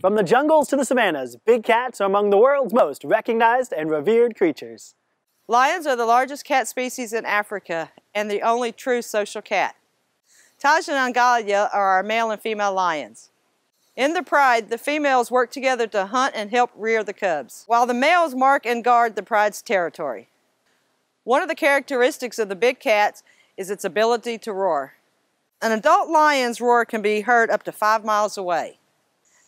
From the jungles to the savannas, big cats are among the world's most recognized and revered creatures. Lions are the largest cat species in Africa and the only true social cat. Taj and Angalia are our male and female lions. In the pride, the females work together to hunt and help rear the cubs, while the males mark and guard the pride's territory. One of the characteristics of the big cats is its ability to roar. An adult lion's roar can be heard up to five miles away.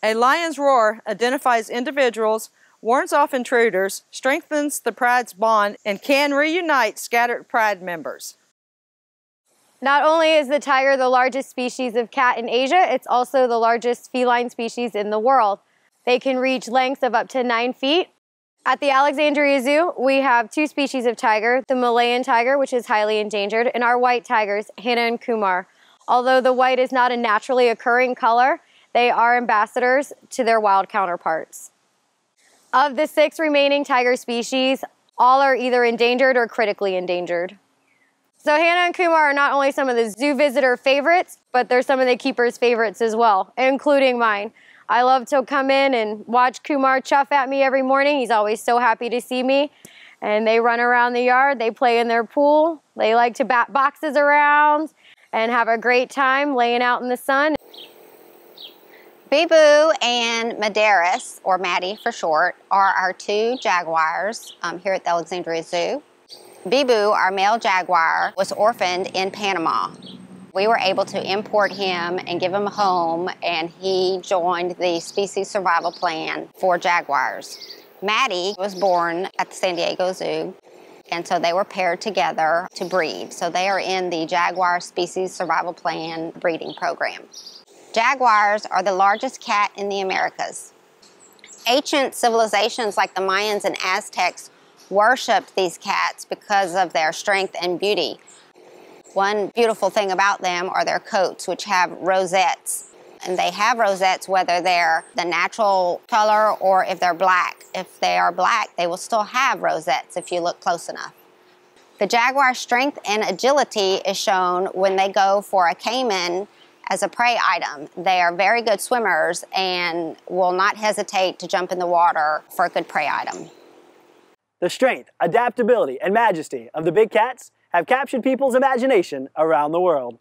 A lion's roar identifies individuals, warns off intruders, strengthens the pride's bond, and can reunite scattered pride members. Not only is the tiger the largest species of cat in Asia, it's also the largest feline species in the world. They can reach lengths of up to nine feet. At the Alexandria Zoo, we have two species of tiger, the Malayan tiger, which is highly endangered, and our white tigers, Hannah and Kumar. Although the white is not a naturally occurring color, they are ambassadors to their wild counterparts. Of the six remaining tiger species, all are either endangered or critically endangered. So Hannah and Kumar are not only some of the zoo visitor favorites, but they're some of the keepers' favorites as well, including mine. I love to come in and watch Kumar chuff at me every morning. He's always so happy to see me. And they run around the yard, they play in their pool, they like to bat boxes around, and have a great time laying out in the sun. Bibu and Madaris, or Maddie for short, are our two jaguars um, here at the Alexandria Zoo. Bibu, our male jaguar, was orphaned in Panama. We were able to import him and give him a home, and he joined the species survival plan for jaguars. Maddie was born at the San Diego Zoo and so they were paired together to breed. So they are in the Jaguar Species Survival Plan breeding program. Jaguars are the largest cat in the Americas. Ancient civilizations like the Mayans and Aztecs worshipped these cats because of their strength and beauty. One beautiful thing about them are their coats, which have rosettes and they have rosettes whether they're the natural color or if they're black. If they are black, they will still have rosettes if you look close enough. The jaguar's strength and agility is shown when they go for a caiman as a prey item. They are very good swimmers and will not hesitate to jump in the water for a good prey item. The strength, adaptability, and majesty of the big cats have captured people's imagination around the world.